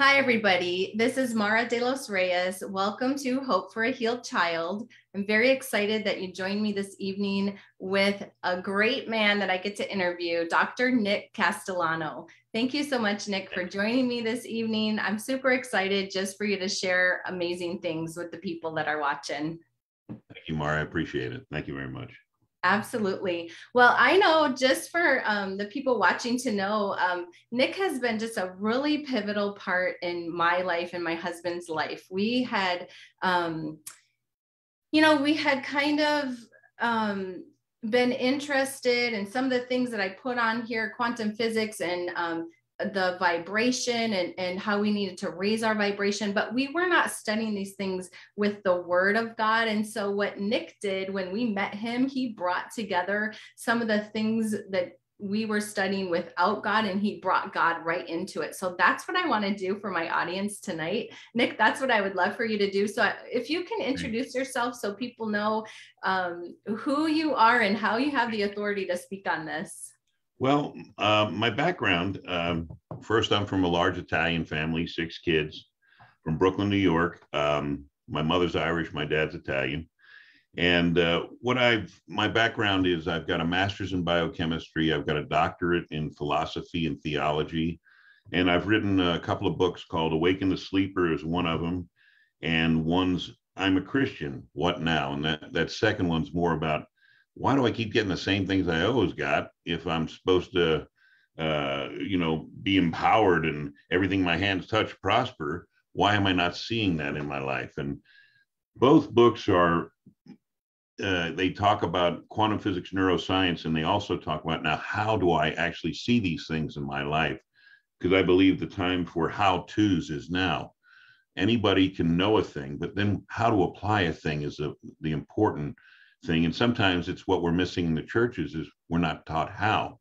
Hi, everybody. This is Mara de los Reyes. Welcome to Hope for a Healed Child. I'm very excited that you joined me this evening with a great man that I get to interview, Dr. Nick Castellano. Thank you so much, Nick, for joining me this evening. I'm super excited just for you to share amazing things with the people that are watching. Thank you, Mara. I appreciate it. Thank you very much. Absolutely. Well, I know just for um, the people watching to know, um, Nick has been just a really pivotal part in my life and my husband's life. We had, um, you know, we had kind of um, been interested in some of the things that I put on here, quantum physics and um, the vibration and, and how we needed to raise our vibration, but we were not studying these things with the word of God. And so, what Nick did when we met him, he brought together some of the things that we were studying without God and he brought God right into it. So that's what I want to do for my audience tonight. Nick, that's what I would love for you to do. So if you can introduce yourself so people know um, who you are and how you have the authority to speak on this. Well, uh, my background um, first, I'm from a large Italian family, six kids from Brooklyn, New York. Um, my mother's Irish, my dad's Italian. And uh, what I've, my background is I've got a master's in biochemistry, I've got a doctorate in philosophy and theology, and I've written a couple of books called Awaken the Sleeper is one of them, and one's I'm a Christian, What Now? And that, that second one's more about why do I keep getting the same things I always got if I'm supposed to, uh, you know, be empowered and everything my hands touch prosper? Why am I not seeing that in my life? And both books are, uh, they talk about quantum physics, neuroscience, and they also talk about now how do I actually see these things in my life? Because I believe the time for how to's is now. Anybody can know a thing, but then how to apply a thing is a, the important thing. And sometimes it's what we're missing in the churches is we're not taught how.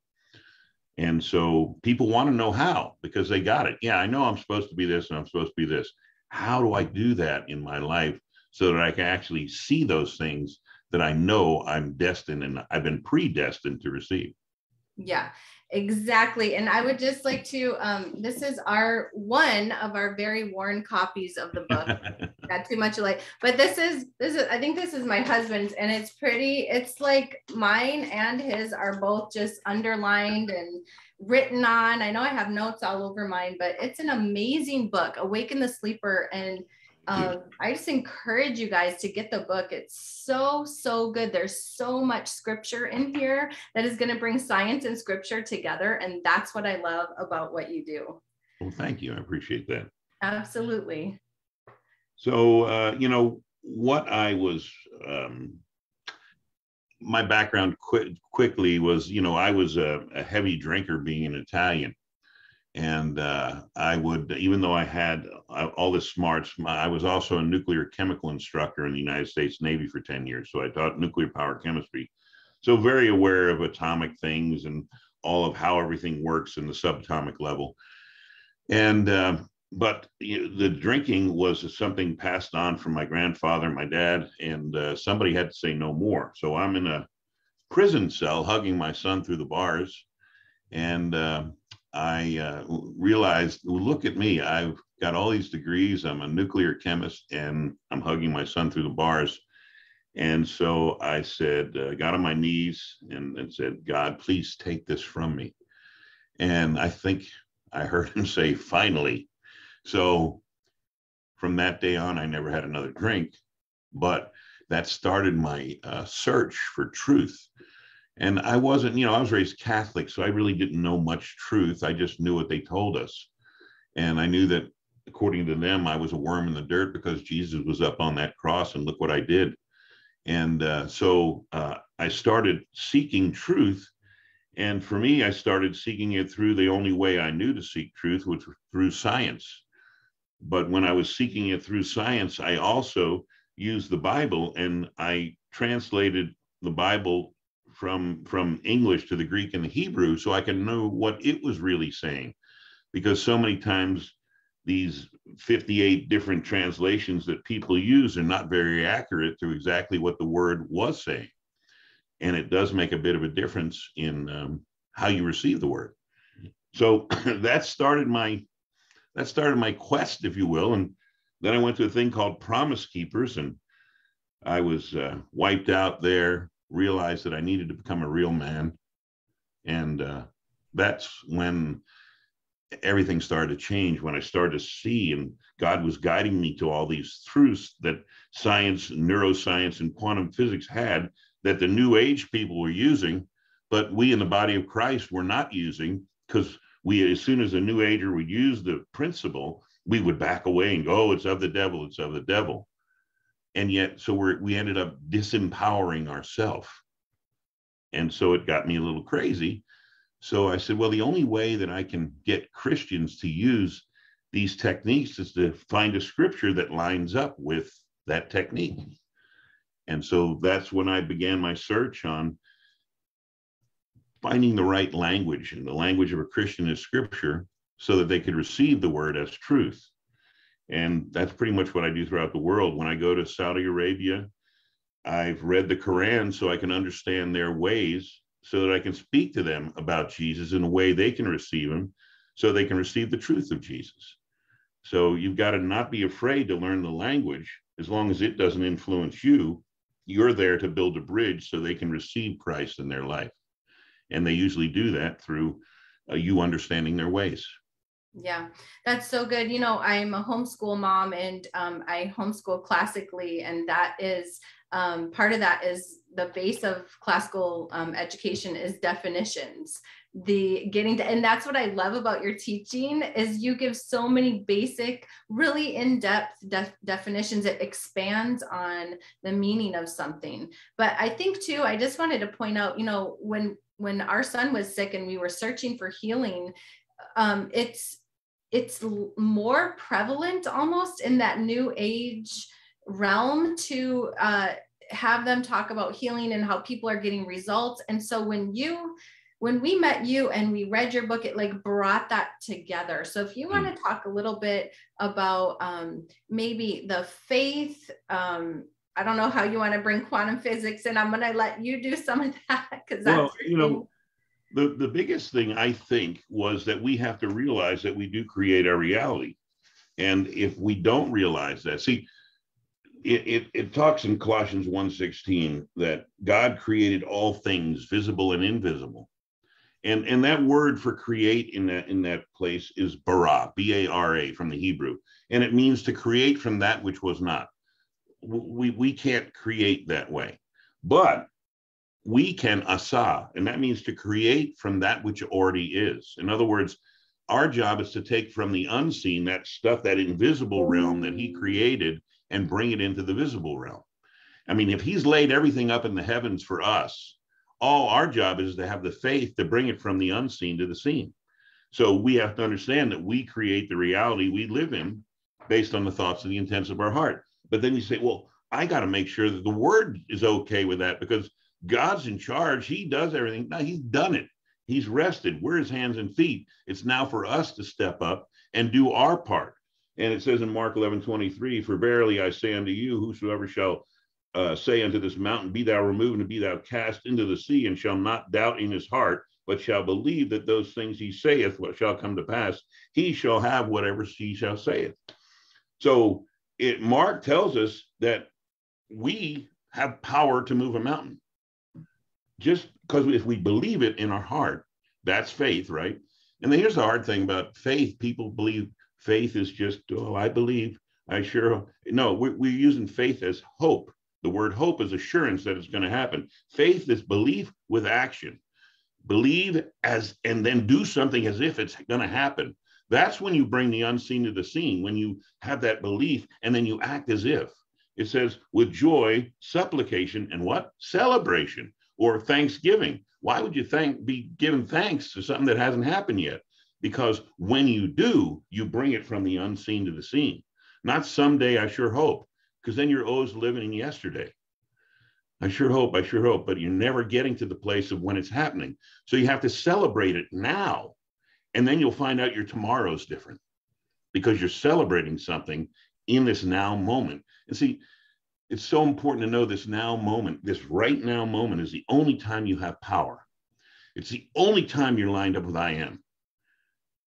And so people want to know how because they got it. Yeah, I know I'm supposed to be this and I'm supposed to be this. How do I do that in my life so that I can actually see those things that I know I'm destined and I've been predestined to receive? Yeah. Exactly. And I would just like to, um, this is our one of our very worn copies of the book. Not too much light, but this is, this is, I think this is my husband's and it's pretty, it's like mine and his are both just underlined and written on. I know I have notes all over mine, but it's an amazing book, Awaken the Sleeper. And um, I just encourage you guys to get the book. It's so, so good. There's so much scripture in here that is going to bring science and scripture together. And that's what I love about what you do. Well, thank you. I appreciate that. Absolutely. So, uh, you know, what I was, um, my background qu- quickly was, you know, I was a, a heavy drinker being an Italian and uh, I would, even though I had uh, all this smarts, I was also a nuclear chemical instructor in the United States Navy for 10 years. So I taught nuclear power chemistry. So very aware of atomic things and all of how everything works in the subatomic level. And, uh, but you know, the drinking was something passed on from my grandfather, my dad, and uh, somebody had to say no more. So I'm in a prison cell hugging my son through the bars. And uh, I uh, realized, look at me, I've got all these degrees. I'm a nuclear chemist and I'm hugging my son through the bars. And so I said, uh, got on my knees and, and said, God, please take this from me. And I think I heard him say, finally. So from that day on, I never had another drink. But that started my uh, search for truth and I wasn't, you know, I was raised Catholic, so I really didn't know much truth. I just knew what they told us. And I knew that according to them, I was a worm in the dirt because Jesus was up on that cross and look what I did. And uh, so uh, I started seeking truth. And for me, I started seeking it through the only way I knew to seek truth, which was through science. But when I was seeking it through science, I also used the Bible and I translated the Bible from from English to the Greek and the Hebrew so I can know what it was really saying. Because so many times these 58 different translations that people use are not very accurate to exactly what the word was saying. And it does make a bit of a difference in um, how you receive the word. So that started my that started my quest, if you will. And then I went to a thing called Promise Keepers, and I was uh, wiped out there. Realized that I needed to become a real man, and uh, that's when everything started to change. When I started to see, and God was guiding me to all these truths that science, neuroscience, and quantum physics had that the New Age people were using, but we in the body of Christ were not using because we, as soon as a New Ager would use the principle, we would back away and go, oh, it's of the devil, it's of the devil. And yet, so we we ended up disempowering ourselves. And so it got me a little crazy. So I said, well, the only way that I can get Christians to use these techniques is to find a scripture that lines up with that technique. And so that's when I began my search on finding the right language. And the language of a Christian is scripture so that they could receive the word as truth. And that's pretty much what I do throughout the world. When I go to Saudi Arabia, I've read the Quran so I can understand their ways, so that I can speak to them about Jesus in a way they can receive him, so they can receive the truth of Jesus. So you've got to not be afraid to learn the language as long as it doesn't influence you. You're there to build a bridge so they can receive Christ in their life. And they usually do that through uh, you understanding their ways. Yeah, that's so good. You know, I'm a homeschool mom and um, I homeschool classically, and that is um, part of that is the base of classical um, education is definitions the getting to and that's what i love about your teaching is you give so many basic really in-depth def- definitions it expands on the meaning of something but i think too i just wanted to point out you know when when our son was sick and we were searching for healing um, it's it's more prevalent almost in that new age realm to uh, have them talk about healing and how people are getting results. And so when you when we met you and we read your book, it like brought that together. So if you want to talk a little bit about um, maybe the faith, um, I don't know how you want to bring quantum physics, and I'm going to let you do some of that because well, you know, the, the biggest thing I think was that we have to realize that we do create our reality. And if we don't realize that, see, it, it, it talks in Colossians 1.16 that God created all things, visible and invisible. And, and that word for create in that in that place is bara, B-A-R-A from the Hebrew. And it means to create from that which was not. We, we can't create that way. But we can asa, and that means to create from that which already is. In other words, our job is to take from the unseen, that stuff, that invisible realm that he created, and bring it into the visible realm. I mean, if he's laid everything up in the heavens for us, all our job is to have the faith to bring it from the unseen to the seen. So we have to understand that we create the reality we live in based on the thoughts and the intents of our heart. But then you say, well, I got to make sure that the word is okay with that because God's in charge. He does everything. Now he's done it. He's rested. We're his hands and feet. It's now for us to step up and do our part. And it says in Mark 11, 23, for verily I say unto you, whosoever shall uh, say unto this mountain, be thou removed and be thou cast into the sea, and shall not doubt in his heart, but shall believe that those things he saith what shall come to pass, he shall have whatever he shall saith. So it Mark tells us that we have power to move a mountain just because if we believe it in our heart, that's faith, right? And then here's the hard thing about faith people believe faith is just, oh, I believe, I sure. No, we're, we're using faith as hope. The word hope is assurance that it's going to happen. Faith is belief with action. Believe as, and then do something as if it's going to happen. That's when you bring the unseen to the seen, when you have that belief and then you act as if. It says, with joy, supplication, and what? Celebration or thanksgiving. Why would you thank be giving thanks to something that hasn't happened yet? Because when you do, you bring it from the unseen to the seen. Not someday, I sure hope, because then you're always living in yesterday. I sure hope, I sure hope, but you're never getting to the place of when it's happening. So you have to celebrate it now. And then you'll find out your tomorrow's different because you're celebrating something in this now moment. And see, it's so important to know this now moment, this right now moment is the only time you have power. It's the only time you're lined up with I am.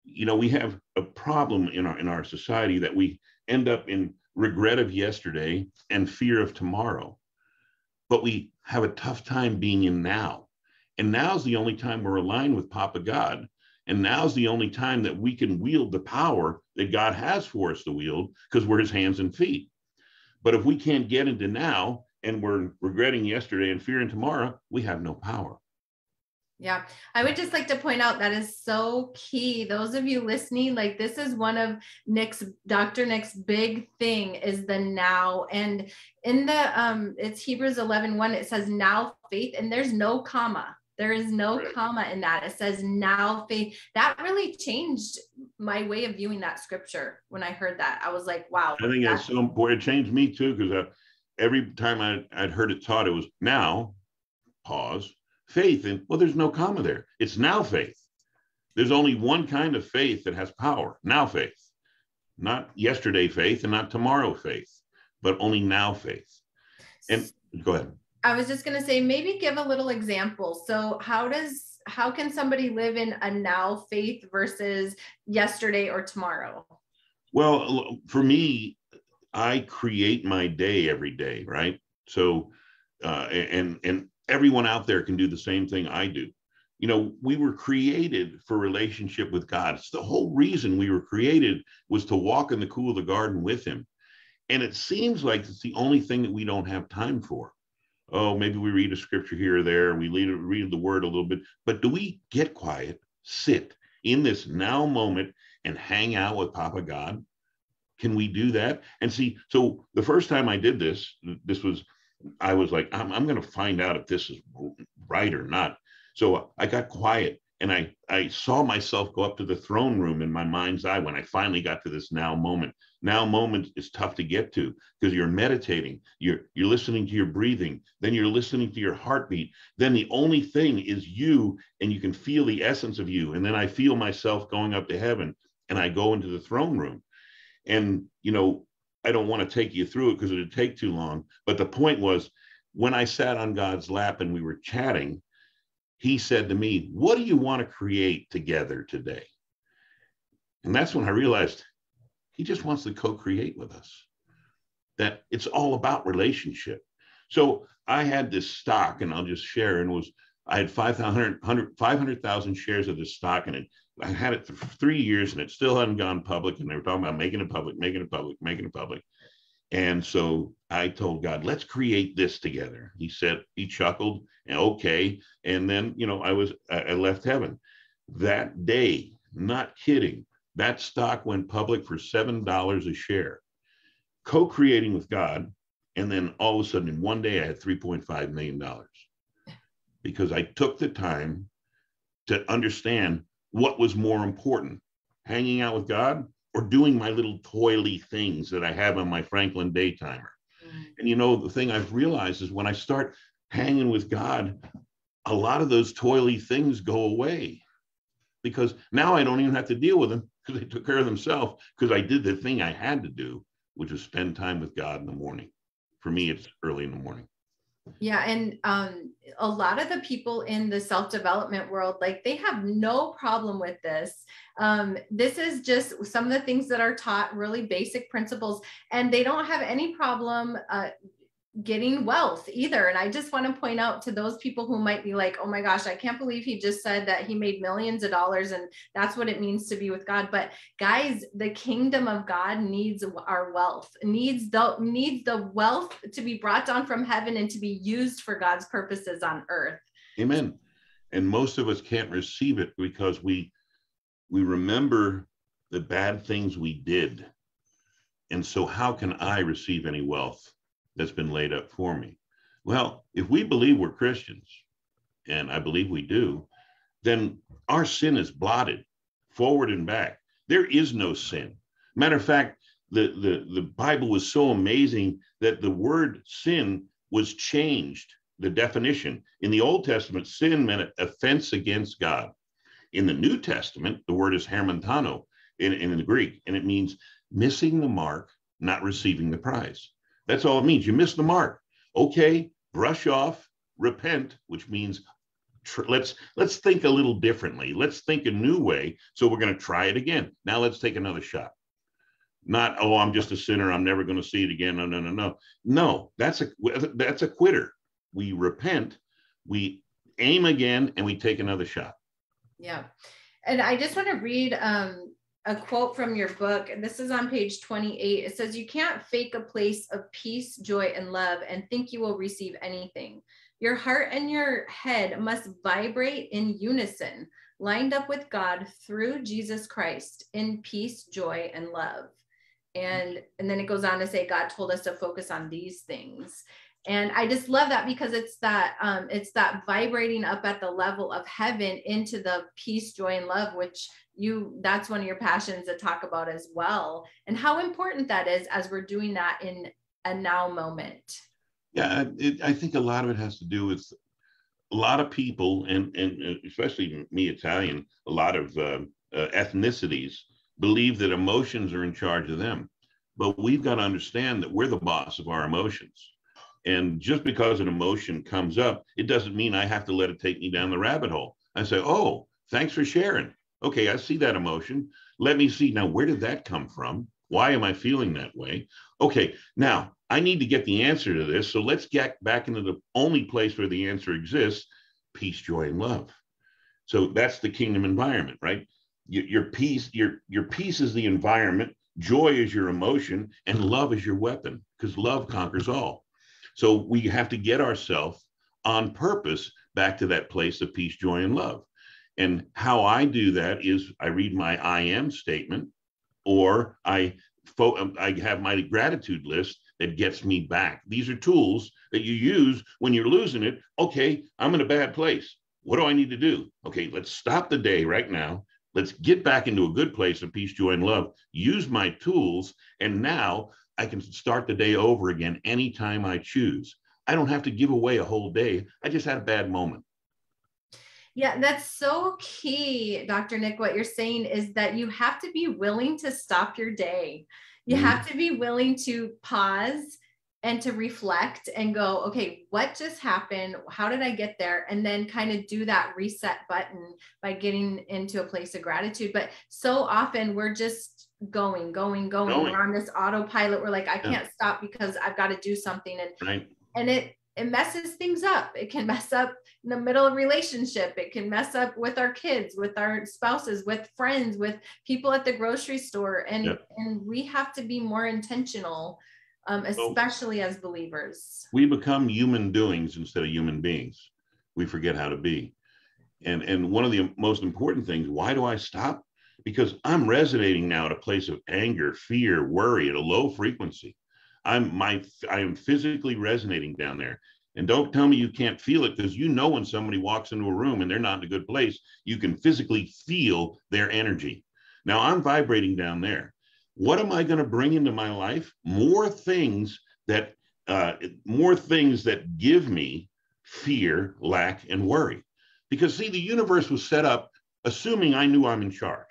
you know, we have a problem in our in our society that we end up in regret of yesterday and fear of tomorrow. But we have a tough time being in now. And now's the only time we're aligned with Papa God. And now's the only time that we can wield the power that God has for us to wield because we're his hands and feet. But if we can't get into now and we're regretting yesterday and fearing tomorrow, we have no power. Yeah, I would just like to point out that is so key. Those of you listening, like this is one of Nick's Dr. Nick's big thing is the now. And in the um it's Hebrews 11, 1, it says now faith, and there's no comma. There is no right. comma in that. It says now faith. That really changed my way of viewing that scripture when I heard that. I was like, wow. I think that's so important. It changed me too, because every time I, I'd heard it taught, it was now, pause, faith. And well, there's no comma there. It's now faith. There's only one kind of faith that has power now faith, not yesterday faith and not tomorrow faith, but only now faith. And go ahead. I was just going to say, maybe give a little example. So, how does how can somebody live in a now faith versus yesterday or tomorrow? Well, for me, I create my day every day, right? So, uh, and and everyone out there can do the same thing I do. You know, we were created for relationship with God. It's the whole reason we were created was to walk in the cool of the garden with Him. And it seems like it's the only thing that we don't have time for oh, maybe we read a scripture here or there, we read, read the word a little bit, but do we get quiet, sit in this now moment, and hang out with Papa God? Can we do that? And see, so the first time I did this, this was, I was like, I'm, I'm going to find out if this is right or not. So I got quiet and I, I saw myself go up to the throne room in my mind's eye when I finally got to this now moment. Now moment is tough to get to because you're meditating, you're you're listening to your breathing, then you're listening to your heartbeat. Then the only thing is you, and you can feel the essence of you. And then I feel myself going up to heaven, and I go into the throne room. And you know, I don't want to take you through it because it would take too long. But the point was when I sat on God's lap and we were chatting, he said to me, What do you want to create together today? And that's when I realized he just wants to co create with us, that it's all about relationship. So I had this stock, and I'll just share, and was I had 500,000 500, shares of this stock, and it, I had it for three years, and it still hadn't gone public. And they were talking about making it public, making it public, making it public. And so I told God, let's create this together. He said, he chuckled, okay. And then, you know, I was, I left heaven. That day, not kidding, that stock went public for $7 a share, co creating with God. And then all of a sudden, in one day, I had $3.5 million because I took the time to understand what was more important hanging out with God or doing my little toily things that I have on my Franklin daytimer. Mm. And you know, the thing I've realized is when I start hanging with God, a lot of those toily things go away because now I don't even have to deal with them because they took care of themselves because I did the thing I had to do, which was spend time with God in the morning. For me, it's early in the morning. Yeah, and um, a lot of the people in the self development world, like they have no problem with this. Um, this is just some of the things that are taught, really basic principles, and they don't have any problem uh, getting wealth either. And I just want to point out to those people who might be like, oh my gosh, I can't believe he just said that he made millions of dollars and that's what it means to be with God. But guys, the kingdom of God needs our wealth, needs the needs the wealth to be brought down from heaven and to be used for God's purposes on earth. Amen. And most of us can't receive it because we we remember the bad things we did. And so how can I receive any wealth? That's been laid up for me. Well, if we believe we're Christians, and I believe we do, then our sin is blotted forward and back. There is no sin. Matter of fact, the, the, the Bible was so amazing that the word sin was changed, the definition. In the Old Testament, sin meant offense against God. In the New Testament, the word is hamartano in, in the Greek, and it means missing the mark, not receiving the prize. That's all it means. You missed the mark. Okay, brush off, repent, which means let's let's think a little differently. Let's think a new way. So we're going to try it again. Now let's take another shot. Not oh, I'm just a sinner. I'm never going to see it again. No, no, no, no. No, that's a that's a quitter. We repent, we aim again, and we take another shot. Yeah, and I just want to read um, a quote from your book, and this is on page 28. It says, You can't fake a place of peace, joy, and love and think you will receive anything. Your heart and your head must vibrate in unison, lined up with God through Jesus Christ in peace, joy, and love. And, and then it goes on to say, God told us to focus on these things. And I just love that because it's that um, it's that vibrating up at the level of heaven into the peace, joy, and love, which you that's one of your passions to talk about as well, and how important that is as we're doing that in a now moment. Yeah, it, I think a lot of it has to do with a lot of people, and and especially me, Italian, a lot of uh, uh, ethnicities believe that emotions are in charge of them. But we've got to understand that we're the boss of our emotions. And just because an emotion comes up, it doesn't mean I have to let it take me down the rabbit hole. I say, oh, thanks for sharing. Okay, I see that emotion. Let me see now, where did that come from? Why am I feeling that way? Okay, now I need to get the answer to this. So let's get back into the only place where the answer exists peace, joy, and love. So that's the kingdom environment, right? Your, your peace, your, your peace is the environment, joy is your emotion, and love is your weapon because love conquers all. So we have to get ourselves on purpose back to that place of peace, joy, and love. And how I do that is I read my I am statement or I fo- um, I have my gratitude list that gets me back. These are tools that you use when you're losing it. Okay, I'm in a bad place. What do I need to do? Okay, let's stop the day right now. Let's get back into a good place of peace, joy, and love. Use my tools. And now I can start the day over again anytime I choose. I don't have to give away a whole day. I just had a bad moment. Yeah, that's so key, Dr. Nick. What you're saying is that you have to be willing to stop your day. You mm have to be willing to pause and to reflect and go, okay, what just happened? How did I get there? And then kind of do that reset button by getting into a place of gratitude. But so often we're just going, going, going. going. We're on this autopilot. We're like, I can't stop because I've got to do something. And right. and it it messes things up. It can mess up in the middle of relationship. It can mess up with our kids, with our spouses, with friends, with people at the grocery store. And, yep. and we have to be more intentional, um, especially so as believers. We become human doings instead of human beings. We forget how to be. And, and one of the most important things, why do I stop? Because I'm resonating now at a place of anger, fear, worry at a low frequency. I'm my I am physically resonating down there. And don't tell me you can't feel it because you know when somebody walks into a room and they're not in a good place, you can physically feel their energy. Now I'm vibrating down there. What am I going to bring into my life? More things that uh, more things that give me fear, lack, and worry. Because see, the universe was set up assuming I knew I'm in charge,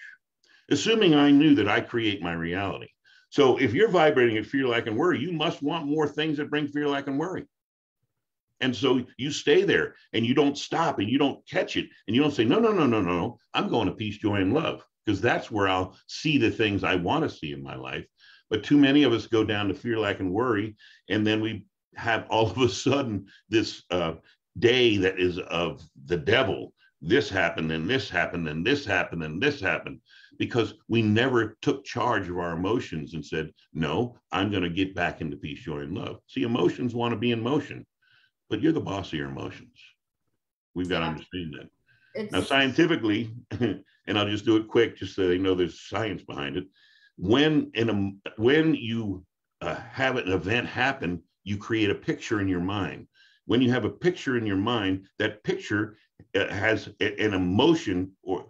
assuming I knew that I create my reality. So if you're vibrating at fear, lack, and worry, you must want more things that bring fear, lack, and worry. And so you stay there because that's where I'll see the things I want to see in my life. But too many of us go down to fear, lack, and worry. And then we have all of a sudden this uh, day that is of the devil. This happened, and this happened, and this happened, and this happened because we never took charge of our emotions and said, no, I'm going to get back into peace, joy, and love. See, emotions want to be in motion, but you're the boss of your emotions. We've got to understand that. It's... Now, scientifically, and I'll just do it quick, just so they know there's science behind it. When in a when you uh, have an event happen, you create a picture in your mind. When you have a picture in your mind, that picture uh, has an emotion or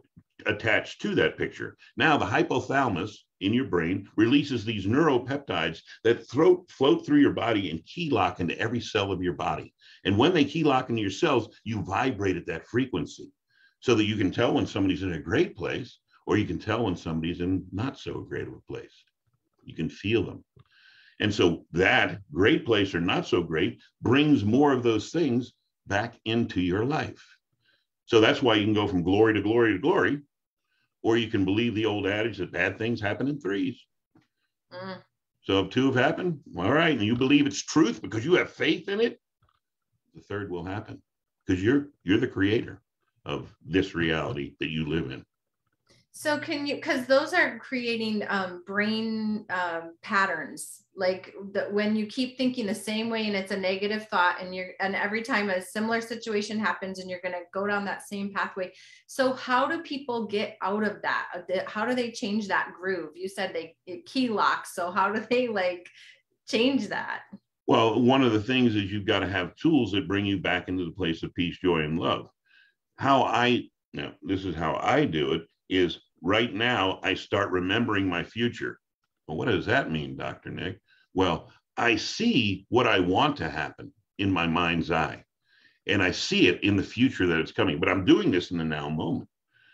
attached to that picture. Now, the hypothalamus in your brain releases these neuropeptides that throat, float through your body and key lock into every cell of your body. And when they key lock into your cells, you vibrate at that frequency so that you can tell when somebody's in a great place or you can tell when somebody's in not so great of a place. You can feel them. And so that great place or not so great brings more of those things back into your life. So that's why you can go from glory to glory to glory, or you can believe the old adage that bad things happen in threes. Mm. So if two have happened, all right, and you believe it's truth because you have faith in it, the third will happen because you're you're the creator of this reality that you live in. So can you, because those are creating um, brain um, patterns, like the, when you keep thinking the same way and it's a negative thought and you're, and every time a similar situation happens and you're going to go down that same pathway. So how do people get out of that? Uh, how do they change that groove? You said they key locks. So how do they like change that? Well, one of the things is you've got to have tools that bring you back into the place of peace, joy, and love. How I, now, this is how I do it is right now I start remembering my future. Well, what does that mean, Dr. Nick? Well, I see what I want to happen in my mind's eye, and I see it in the future that it's coming. But I'm doing this in the now moment,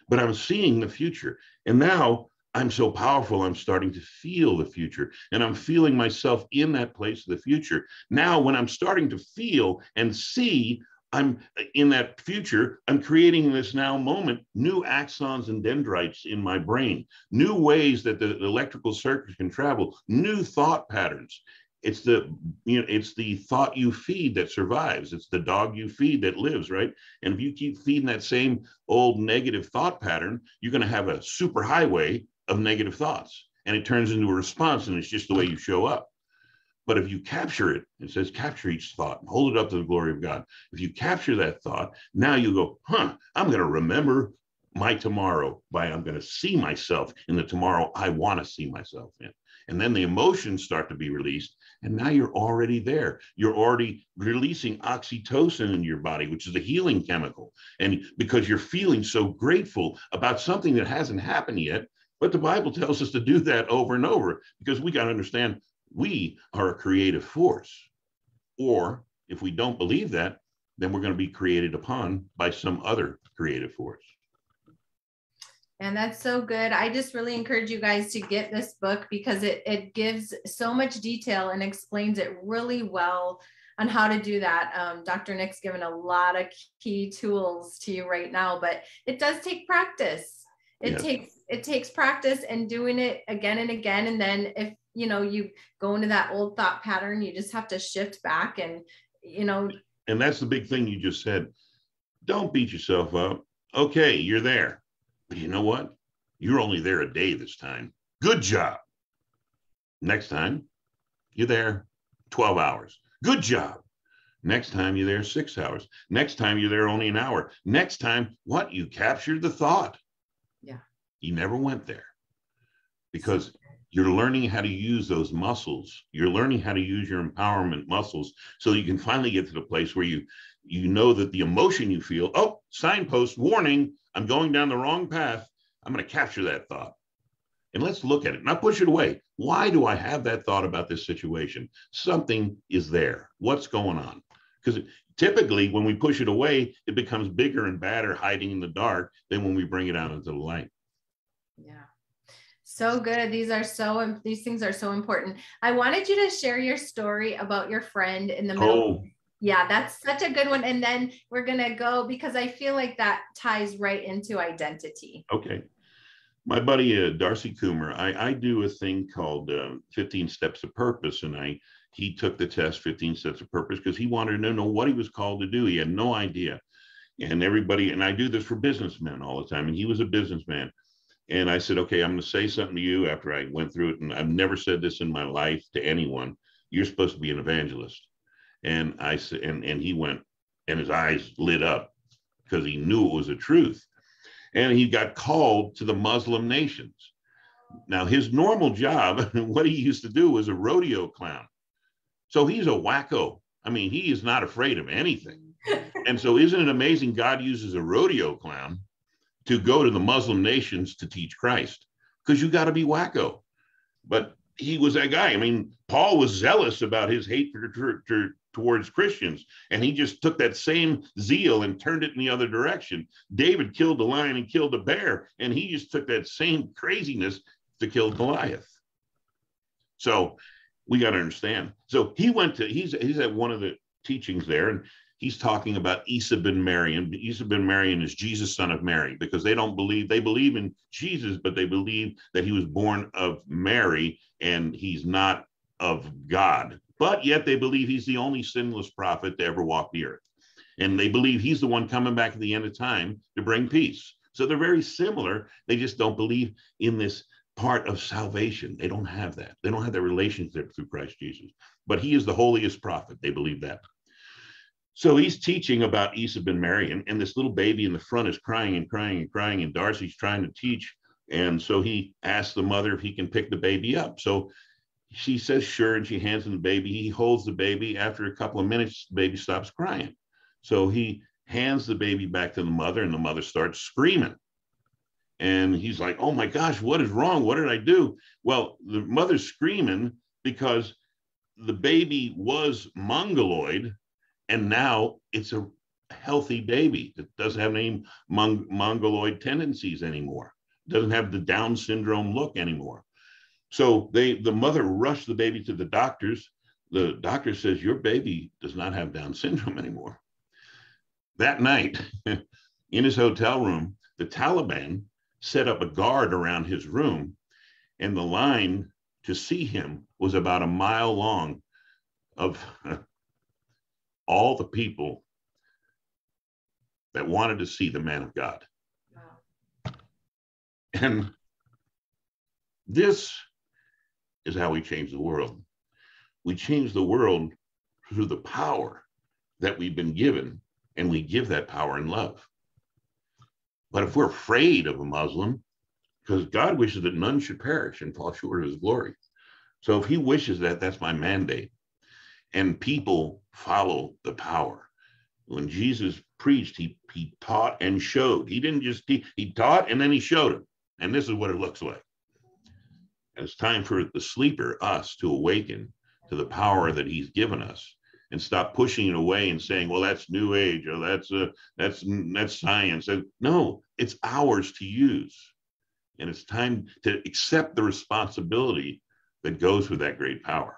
but I'm seeing the future. And now I'm so powerful, I'm starting to feel the future, and I'm feeling myself in that place of the future. Now, when I'm starting to feel and see I'm in that future, I'm creating this now moment, new axons and dendrites in my brain, new ways that the, electrical circuits can travel, new thought patterns. It's the you know it's the thought you feed that survives. It's the dog you feed that lives, right? And if you keep feeding that same old negative thought pattern, you're going to have a super highway of negative thoughts, and it turns into a response, and it's just the way you show up. But if you capture it, it says capture each thought and hold it up to the glory of God. If you capture that thought, now you go, huh, I'm going to remember my tomorrow by I'm going to see myself in the tomorrow I want to see myself in. And then the emotions start to be released. And now you're already there. You're already releasing oxytocin in your body, which is a healing chemical. And because you're feeling so grateful about something that hasn't happened yet, but the Bible tells us to do that over and over because we got to understand we are a creative force. Or if we don't believe that, then we're going to be created upon by some other creative force. And that's so good. I just really encourage you guys to get this book because it, it gives so much detail and explains it really well on how to do that. Um, Dr. Nick's given a lot of key tools to you right now, but it does take practice. It yes. takes it takes practice and doing it again and again. And then if you know you go into that old thought pattern you just have to shift back and you know and that's the big thing you just said. Don't beat yourself up. Okay you're there. But you know what? You're only there a day this time. Good job. Next time you're there 12 hours. Good job. Next time you're there six hours. Next time you're there only an hour. Next time what? You captured the thought. Yeah. You never went there. Because you're learning how to use those muscles. You're learning how to use your empowerment muscles so you can finally get to the place where you you know that the emotion you feel oh signpost warning i'm going down the wrong path. I'm going to capture that thought. And let's look at it. Not push it away. Why do i have that thought about this situation? Something is there. What's going on? Because typically when we push it away it becomes bigger and badder hiding in the dark than when we bring it out into the light. Yeah so good. These are so these things are so important. I wanted you to share your story about your friend in the middle. Oh. Yeah, that's such a good one. And then we're gonna go because I feel like that ties right into identity. Okay. My buddy uh, Darcy Coomer, I, I do a thing called uh, 15 Steps of Purpose, and I he took the test 15 Steps of Purpose because he wanted to know what he was called to do. He had no idea, and everybody and I do this for businessmen all the time, and he was a businessman and I said, okay, I'm going to say something to you after I went through it. And I've never said this in my life to anyone. You're supposed to be an evangelist. And I said, and, and he went, and his eyes lit up because he knew it was the truth. And he got called to the Muslim nations. Now, his normal job, what he used to do was a rodeo clown. So he's a wacko. I mean, he is not afraid of anything. and so, isn't it amazing God uses a rodeo clown to go to the Muslim nations to teach Christ because you got to be wacko. But he was that guy. I mean, Paul was zealous about his hate towards Christians, and he just took that same zeal and turned it in the other direction. David killed a lion and killed a bear, and he just took that same craziness to kill Goliath. So we got to understand. So he went to he's he's at one of the teachings there, and he's talking about Isa ben Marion. Isa ben Marion is Jesus, son of Mary, because they don't believe, they believe in Jesus, but they believe that he was born of Mary and he's not of God. But yet they believe he's the only sinless prophet to ever walk the earth. And they believe he's the one coming back at the end of time to bring peace. So they're very similar. They just don't believe in this part of salvation. They don't have that. They don't have that relationship through Christ Jesus. But he is the holiest prophet. They believe that. So he's teaching about Isa ben Marion, and this little baby in the front is crying and crying and crying, and Darcy's trying to teach. And so he asks the mother if he can pick the baby up. So she says, sure, and she hands him the baby. He holds the baby. After a couple of minutes, the baby stops crying. So he hands the baby back to the mother, and the mother starts screaming. And he's like, oh my gosh, what is wrong? What did I do? Well, the mother's screaming because the baby was mongoloid and now it's a healthy baby that doesn't have any mong- mongoloid tendencies anymore. Doesn't have the down syndrome look anymore. So they the mother rushed the baby to the doctors. The doctor says your baby does not have down syndrome anymore. That night in his hotel room the taliban set up a guard around his room and the line to see him was about a mile long of all the people that wanted to see the man of God. Wow. And this is how we change the world. We change the world through the power that we've been given, and we give that power in love. But if we're afraid of a Muslim, because God wishes that none should perish and fall short of his glory. So if he wishes that, that's my mandate and people follow the power. When Jesus preached, he, he taught and showed. He didn't just teach, he taught and then he showed them. And this is what it looks like. It's time for the sleeper, us, to awaken to the power that he's given us and stop pushing it away and saying, well, that's new age or that's uh, that's that's science. And no, it's ours to use. And it's time to accept the responsibility that goes with that great power.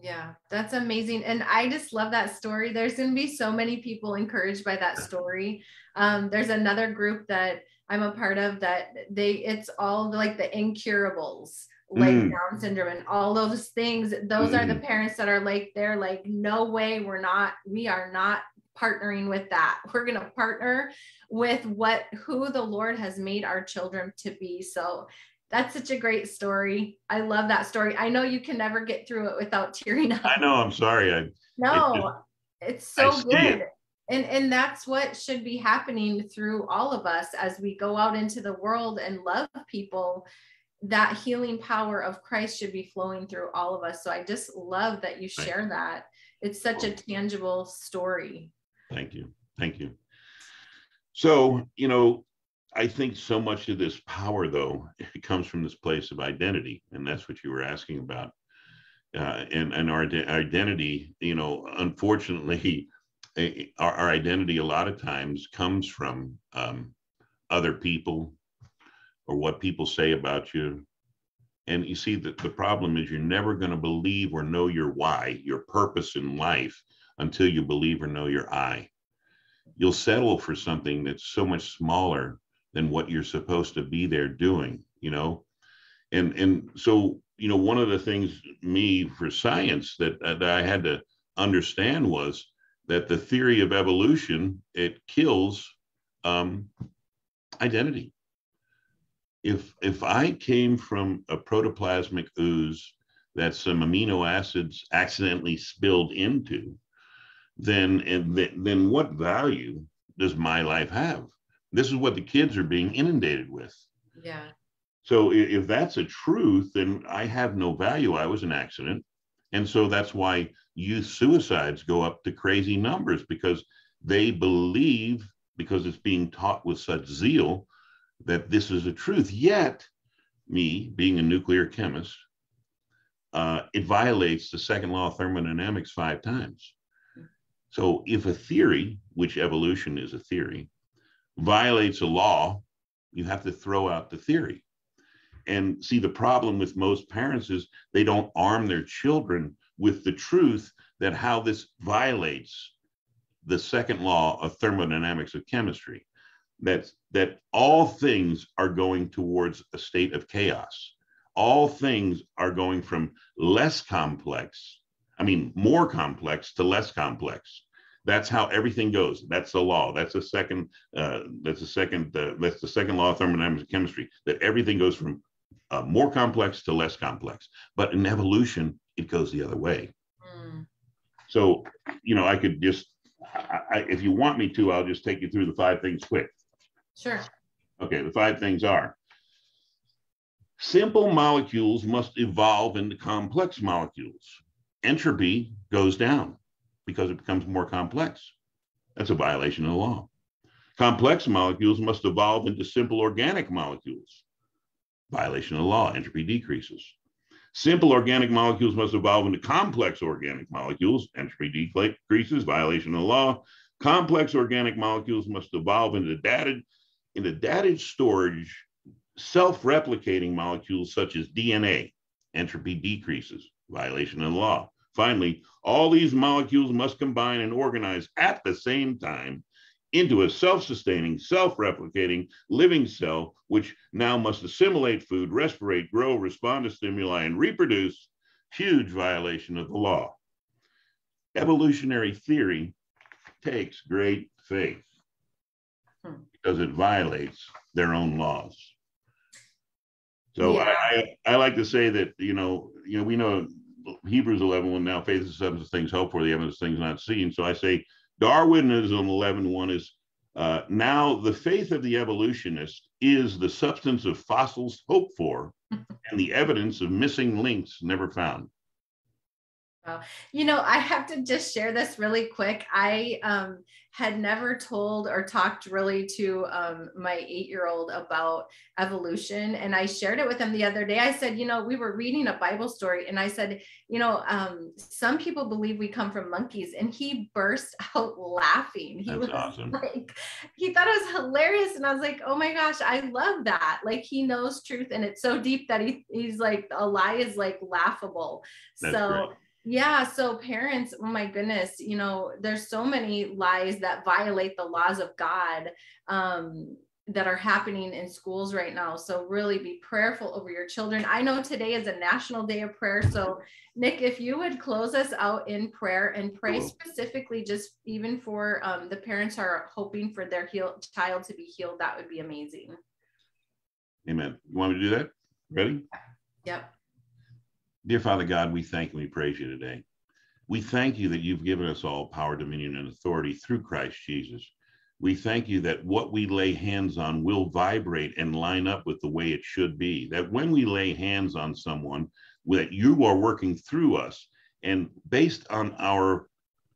Yeah, that's amazing. And I just love that story. There's going to be so many people encouraged by that story. Um, there's another group that I'm a part of that they, it's all like the incurables, like mm. Down syndrome and all those things. Those mm. are the mm. parents that are like, they're like, no way, we're not, we are not partnering with that. We're going to partner with what, who the Lord has made our children to be. So that's such a great story. I love that story. I know you can never get through it without tearing up. I know. I'm sorry. I no, it's so good. It. And and that's what should be happening through all of us as we go out into the world and love people. That healing power of Christ should be flowing through all of us. So I just love that you share that. It's such a tangible story. Thank you. Thank you. So, you know, I think so much of this power, though, it comes from this place of identity, and that's what you were asking about. Uh, and and our identity, you know, unfortunately, our, our, identity a lot of times comes from um, other people or what people say about you. And you see that the problem is you're never going to believe or know your why, your purpose in life, until you believe or know your I. You'll settle for something that's so much smaller than what you're supposed to be there doing you know? And and so you know one of the things me for science that, that i had to understand was that the theory of evolution it kills um, identity. If if i came from a protoplasmic ooze that some amino acids accidentally spilled into then and then what value does my life have this is what the kids are being inundated with. Yeah. So if that's a truth, then I have no value. I was an accident. And so that's why youth suicides go up to crazy numbers because they believe, because it's being taught with such zeal, that this is a truth. Yet, me being a nuclear chemist, uh, it violates the second law of thermodynamics five times. So if a theory, which evolution is a theory, violates a law, you have to throw out the theory. And see, the problem with most parents is they don't arm their children with the truth that how this violates the second law of thermodynamics of chemistry that that all things are going towards a state of chaos all things are going from less complex i mean more complex to less complex that's how everything goes that's the law that's the second uh, that's the second uh, that's the second law of thermodynamics chemistry that everything goes from uh, more complex to less complex but in evolution it goes the other way mm. so you know i could just I, I, if you want me to i'll just take you through the five things quick Sure. Okay, the five things are simple molecules must evolve into complex molecules. Entropy goes down because it becomes more complex. That's a violation of the law. Complex molecules must evolve into simple organic molecules. Violation of the law, entropy decreases. Simple organic molecules must evolve into complex organic molecules. Entropy decreases, violation of the law. Complex organic molecules must evolve into data in the data storage, self-replicating molecules such as DNA, entropy decreases, violation of the law. Finally, all these molecules must combine and organize at the same time into a self-sustaining, self-replicating living cell, which now must assimilate food, respirate, grow, respond to stimuli, and reproduce, huge violation of the law. Evolutionary theory takes great faith hmm. because it violates their own laws. So yeah. I, I, I like to say that you know you know we know Hebrews 11 one now faith is the substance of things hoped for the evidence of things not seen. So I say Darwinism 11 one is uh, now the faith of the evolutionist is the substance of fossils hoped for and the evidence of missing links never found. Well, you know, I have to just share this really quick. I um, had never told or talked really to um, my eight year old about evolution. And I shared it with him the other day. I said, you know, we were reading a Bible story, and I said, you know, um, some people believe we come from monkeys. And he burst out laughing. He That's was awesome. like, he thought it was hilarious. And I was like, oh my gosh, I love that. Like, he knows truth, and it's so deep that he, he's like, a lie is like laughable. That's so, great yeah so parents oh my goodness you know there's so many lies that violate the laws of god um, that are happening in schools right now. So really be prayerful over your children. I know today is a national day of prayer. So nick if you would close us out in prayer and pray specifically just even for um, the parents are hoping for their heal- child to be healed that would be amazing. Amen. You want me to do that? Ready? Yep Dear Father God, we thank and we praise you today. We thank you that you've given us all power, dominion, and authority through Christ Jesus. We thank you that what we lay hands on will vibrate and line up with the way it should be. That when we lay hands on someone, that you are working through us, and based on our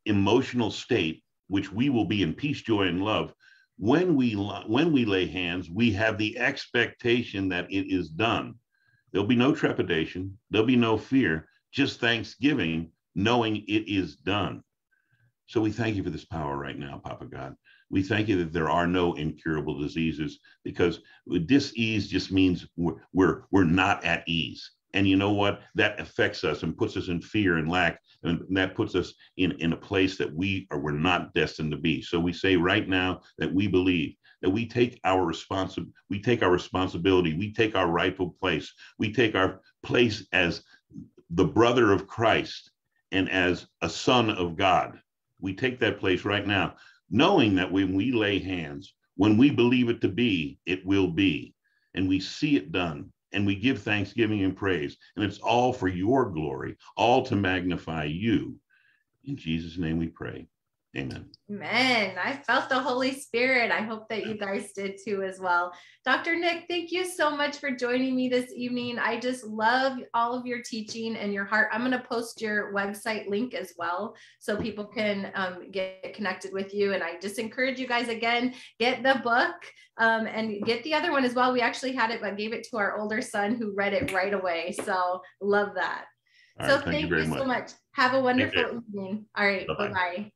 emotional state, which we will be in peace, joy, and love, when we when we lay hands, we have the expectation that it is done There'll be no trepidation, there'll be no fear, just thanksgiving, knowing it is done. So we thank you for this power right now, Papa God. We thank you that there are no incurable diseases because dis-ease just means we're, we're, we're not at ease. And you know what? That affects us and puts us in fear and lack. And that puts us in, in a place that we are we're not destined to be. So we say right now that we believe that we take our responsi- we take our responsibility, we take our rightful place, we take our place as the brother of Christ and as a son of God. We take that place right now, knowing that when we lay hands, when we believe it to be, it will be, and we see it done, and we give thanksgiving and praise, and it's all for your glory, all to magnify you. In Jesus' name we pray. Amen. Amen. I felt the Holy Spirit. I hope that you guys did too as well. Dr. Nick, thank you so much for joining me this evening. I just love all of your teaching and your heart. I'm going to post your website link as well so people can um, get connected with you. And I just encourage you guys again, get the book um, and get the other one as well. We actually had it, but gave it to our older son who read it right away. So love that. All so right, thank, you, you so much. Have a wonderful evening. All right. Bye-bye. Bye.